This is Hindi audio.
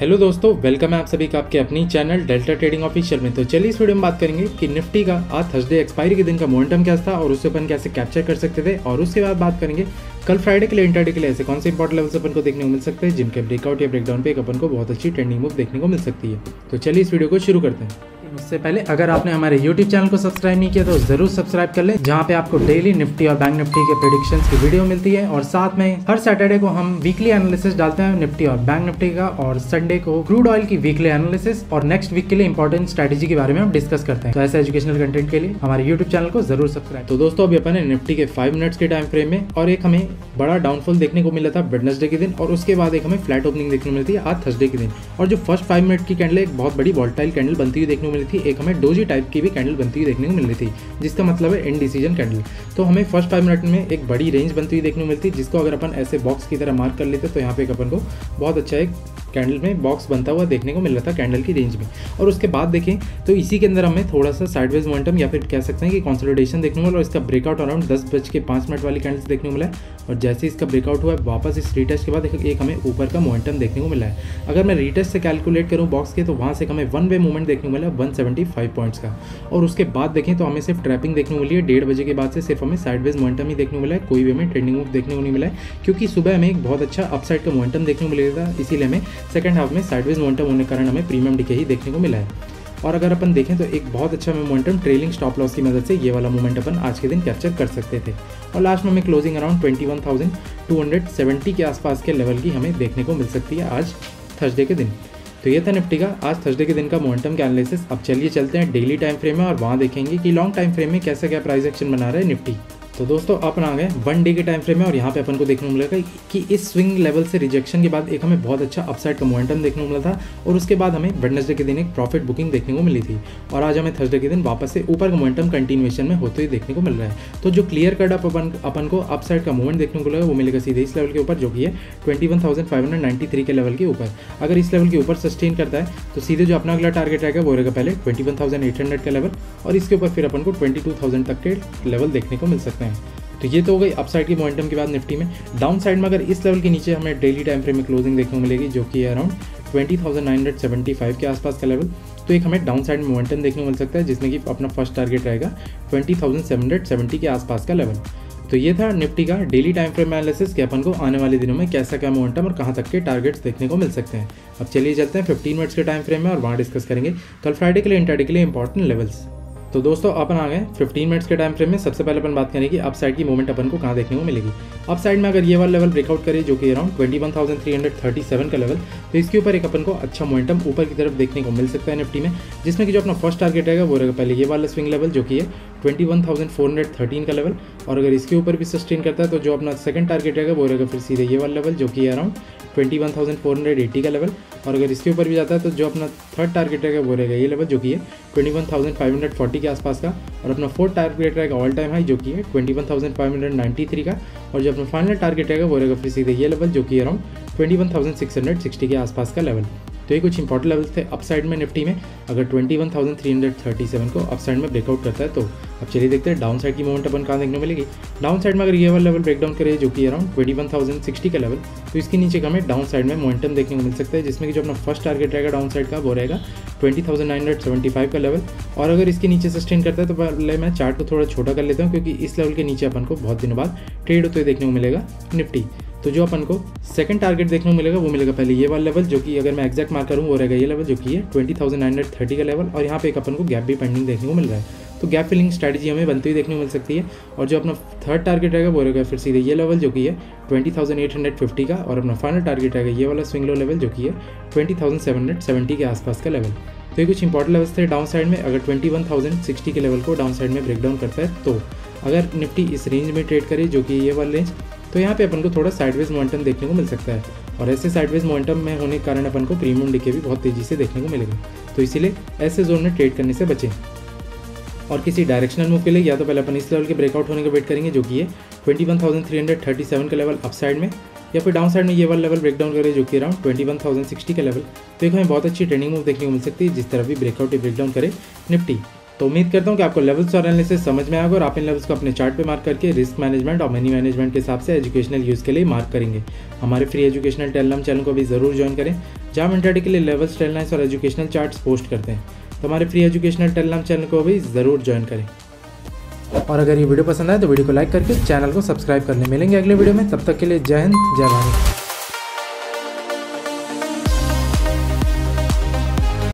हेलो दोस्तों वेलकम है आप सभी का आपके अपनी चैनल डेल्टा ट्रेडिंग ऑफिशियल में। तो चलिए इस वीडियो में बात करेंगे कि निफ्टी का आज थर्सडे एक्सपायरी के दिन का मोमेंटम क्या था और उससे अपन कैसे कैप्चर कर सकते थे। और उसके बाद बात करेंगे कल फ्राइडे के लिए इंटरडे के लिए ऐसे कौन से इंपॉर्टेंट लेवल्स अपन को देखने को मिल सकते हैं, जिनके ब्रेकआउट या ब्रेकडाउन पे अपन को बहुत अच्छी ट्रेंडिंग मूव देखने को मिल सकती है। तो चलिए इस वीडियो को शुरू करते हैं। उससे पहले अगर आपने हमारे YouTube चैनल को सब्सक्राइब नहीं किया तो ज़रूर सब्सक्राइब कर ले, जहाँ पे आपको डेली निफ्टी और बैंक निफ्टी के प्रेडिक्शंस की वीडियो मिलती है। और साथ में हर सैटरडे को हम वीकली एनालिसिस डालते हैं निफ्टी और बैंक निफ्टी का, और संडे को क्रूड ऑयल की वीकली एनालिसिस और नेक्स्ट वीक के लिए इंपॉर्टेंट स्ट्रेटेजी के बारे में हम डिस्कस करते हैं। तो ऐसे एजुकेशनल कंटेंट के लिए हमारे यूट्यूब चैनल को ज़रूर सब्सक्राइब तो दोस्तों, अभी अपन निफ्टी के फाइव मिनट्स के टाइम फ्रेम में, और एक हमें बड़ा डाउनफॉल देखने को मिला था वेडनेसडे के दिन, और उसके बाद एक हमें फ्लैट ओपनिंग देखने को मिलती है आज थर्सडे के दिन। और जो फ़र्स्ट फाइव मिनट की कैंडल एक बहुत बड़ी वॉल्टाइल कैंडल बनती हुई देखने को मिली थी, एक हमें डोजी टाइप की भी कैंडल बनती हुई देखने को मिल रही थी, जिसका मतलब है इनडिसीजन कैंडल तो हमें फ़र्स्ट फाइव मिनट में एक बड़ी रेंज बनती हुई देखने को मिलती, जिसको अगर अपन ऐसे बॉक्स की तरह मार्क कर लेते तो यहाँ पे एक अपन को बहुत अच्छा एक कैंडल में बॉक्स बनता हुआ देखने को मिल रहा था कैंडल की रेंज में। और उसके बाद देखें तो इसी के अंदर हमें थोड़ा सा साइडवेज मोमेंटम या फिर कह सकते हैं कि कॉन्सोलिडेशन देखने को मिला और इसका ब्रेकआउट अराउंड दस बज के पाँच मिनट वाली कैंडल्स देखने को मिला है। और जैसे इसका ब्रेकआउट हुआ है, वापस इस रीटेस्ट के बाद एक हमें ऊपर का मोमेंटम देखने को मिला है। अगर मैं रीटेस्ट से कैलकुलेट करूँ बॉक्स के तो वहाँ से हमें वन वे मूवमेंट देखने को मिला वन पॉइंट्स का। और उसके बाद देखें तो हमें सिर्फ़ ट्रैपिंग देखने को मिली है। डेढ़ बजे के बाद से सिर्फ़ हमें साइडवेज मोमेंटम ही देखने को मिला है। कोई भी हमें ट्रेंडिंग मूव देखने को नहीं मिला है। क्योंकि सुबह हमें एक बहुत अच्छा अपसाइड का मोमेंटम देखने को मिलेगा इसीलिए हमें सेकंड हाफ़ में साइडवेज मोमेंटम होने के कारण हमें प्रीमियम डिके ही देखने को मिला है। और अगर अपन देखें तो एक बहुत अच्छा मोमेंटम ट्रेलिंग स्टॉप लॉस की मदद से ये वाला मोमेंट अपन आज के दिन कैप्चर कर सकते थे। और लास्ट में हमें closing around twenty one thousand two hundred seventy के आसपास के लेवल की हमें देखने को मिल सकती है आज थर्सडे के दिन। तो ये था निफ्टी का। आज थर्सडे के दिन का मोमेंटम का एनालिसिस अब चलिए चलते हैं डेली टाइम फ्रेम में और वहाँ देखेंगे कि लॉन्ग टाइम फ्रेम में कैसा क्या प्राइस एक्शन बना रहा है निफ्टी तो दोस्तों, अपन आ गए वन डे के टाइम फ्रेम में और यहाँ पे अपन को देखने को मिलेगा कि इस स्विंग लेवल से रिजेक्शन के बाद एक हमें बहुत अच्छा अपसाइड का मोमेंटम देखने को मिला था और उसके बाद हमें वेडनेसडे के दिन एक प्रॉफिट बुकिंग देखने को मिली थी और आज हमें थर्सडे के दिन वापस से ऊपर का मोमेंटम कंटिन्यूएशन में होते हुए देखने को मिल रहा है। तो जो क्लियर कट अप अपन अपन को अपसाइड का मूवमेंट देखने को मिलेगा वो मिलेगा सीधे इस लेवल के ऊपर जो कि है ट्वेंटी के लेवल के ऊपर। अगर इस लेवल के ऊपर सस्टेन करता है तो सीधे जो अपना अगला टारगेट रहेगा, वो रहेगा पहले ट्वेंटी का लेवल और इसके ऊपर फिर अपन को ट्वेंटी तक के लेवल देखने को मिल सकते हैं। तो ये तो हो गई अपसाइड की मोमेंटम के बाद निफ्टी में। डाउन साइड में अगर इस लेवल के नीचे हमें डेली टाइम फ्रेम में क्लोजिंग देखने को मिलेगी, जो कि around twenty thousand nine hundred seventy five के आसपास का लेवल तो एक हमें डाउन साइड मोमेंटम देखने को मिल सकता है, जिसमें कि अपना फ़र्स्ट टारगेट रहेगा twenty thousand seven hundred seventy के आसपास का लेवल तो ये था निफ्टी का डेली टाइम फ्रेम एनालिसिस कि अपन को आने वाले दिनों में कैसा क्या मोमेंटम और कहाँ तक के टारगेट्स देखने को मिल सकते हैं। अब चलिए चलते हैं 15 मिनट्स के टाइम फ्रेम में और वहाँ डिस्कस करेंगे। कल फ्राइडे के लिए इंटरडे के लिए इंपॉर्टेंट लेवल्स तो दोस्तों अपन आ गए 15 मिनट्स के टाइम फ्रेम में। सबसे पहले अपन बात करेंगे कि अप साइड की मूवमेंट अपन को कहाँ देखने को मिलेगी। अप साइड में अगर ये वाला लेवल ब्रेकआउट करे जो कि अराउंड 21,337 का लेवल तो इसके ऊपर एक अपन को अच्छा मोमेंटम ऊपर की तरफ़ देखने को मिल सकता है निफ्टी में जिसमें कि जो अपना फ़र्स्ट टारगेट रहेगा वो रहेगा पहले ये वाला स्विंग लेवल जो कि है 21,413 का लेवल और अगर इसके ऊपर भी सस्टेन करता है तो जो अपना सेकंड टारगेट रहेगा वो रहेगा फिर सीधे ये वाला लेवल जो कि अराउंड 21,480 का लेवल और अगर इसके ऊपर भी जाता है तो जो अपना थर्ड टारगेट रहेगा वो रहेगा ये लेवल जो कि है 21,540 के आसपास का। और अपना फोर्थ टारगेट रहेगा ऑल टाइम हाई जो कि है 21,593 का। और जो अपना फाइनल टारगेट रहेगा वो रहेगा फिर सीधे ये लेवल जो कि अराउंड 21,660 के आसपास का लेवल तो ये कुछ इंपॉर्टेंट लेवल्स थे अप साइड में निफ्टी में। अगर 21,337 को अप साइड में ब्रेकआउट करता है तो अब चलिए देखते हैं डाउन साइड की मूवमेंट अपन कहाँ देखने मिलेगी। डाउन साइड में अगर ये वाला लेवल ब्रेकडाउन करे जो कि अराउंड 21,060 का लेवल तो इसके नीचे का हमें डाउन साइड में मोमेंटम देखने को मिल सकता है जिसमें कि जो अपना फ़र्स्ट टारगेट रहेगा डाउन साइड का वो रहेगा 20,975 का लेवल और अगर इसके नीचे सस्टेन करता है तो पहले मैं चार्ट को थोड़ा छोटा कर लेता हूँ क्योंकि इस लेवल के नीचे अपन को बहुत दिनों बाद ट्रेड होते हुए देखने को मिलेगा निफ्टी तो जो अपन को सेकंड टारगेट देखने को मिलेगा, वो मिलेगा पहले ये वाला लेवल जो कि अगर मैं एक्जैक्ट मार्क करूँ, वो रहेगा ये लेवल जो कि है twenty thousand nine hundred thirty का लेवल और यहाँ पे एक अपन को गैप भी पेंडिंग देखने को मिल रहा है। तो गैप फिलिंग स्ट्रैटेजी हमें बनती हुई देखने को मिल सकती है, और जो अपना थर्ड टारगेट रहेगा, वो रहेगा फिर सीधे ये लेवल जो कि है twenty thousand eight hundred fifty का, और अपना फाइनल टारगेट रहेगा ये वाला स्विंग लो लेवल जो कि है twenty thousand seven hundred seventy के आसपास का लेवल तो ये कुछ इंपॉर्टेंट लेवल्स थे डाउन साइड में, अगर ट्वेंटी वन थाउज़ेंड सिक्सटी के लेवल को डाउन साइड में ब्रेक डाउन करता है तो अगर निफ्टी इस रेंज में ट्रेड करे, जो कि ये वाला रेंज तो यहाँ पे अपन को थोड़ा साइडवेज मोमेंटम देखने को मिल सकता है। और ऐसे साइडवेज मोमेंटम में होने के कारण अपन को प्रीमियम डिके भी बहुत तेज़ी से देखने को मिलेगा। तो इसीलिए ऐसे जोन में ट्रेड करने से बचें। और किसी डायरेक्शनल मूव के लिए या तो पहले अपन इस लेवल के ब्रेकआउट होने का वेट करेंगे, जो कि है twenty one thousand three hundred thirty seven का लेवल अप साइड में, या फिर डाउन साइड में ये वाला लेवल ब्रेकडाउन करे, जो कि around twenty one thousand sixty का लेवल तो एक हमें बहुत अच्छी ट्रेनिंग मूव देखने को मिल सकती है, जिस तरह भी ब्रेकआउट या ब्रेकडाउन करे निफ्टी तो उम्मीद करता हूँ कि आपको लेवल्स और एनालिसिस समझ में आएगा और आप इन लेवल्स को अपने चार्ट पे मार्क करके रिस्क मैनेजमेंट और मनी मैनेजमेंट के हिसाब से एजुकेशनल यूज़ के लिए मार्क करेंगे। हमारे फ्री एजुकेशनल टेलग्राम चैनल को भी ज़रूर ज्वाइन करें, जहाँ हम इंटरडे के लिए लेवल्स टेललाइंस और एजुकेशनल चार्ट पोस्ट करते हैं। तो हमारे फ्री एजुकेशनल टेलग्राम चैनल को भी ज़रूर ज्वाइन करें। और अगर ये वीडियो पसंद आए तो वीडियो को लाइक करके चैनल को सब्सक्राइब कर लें मिलेंगे अगले वीडियो में। तब तक के लिए जय हिंद, जय भारत।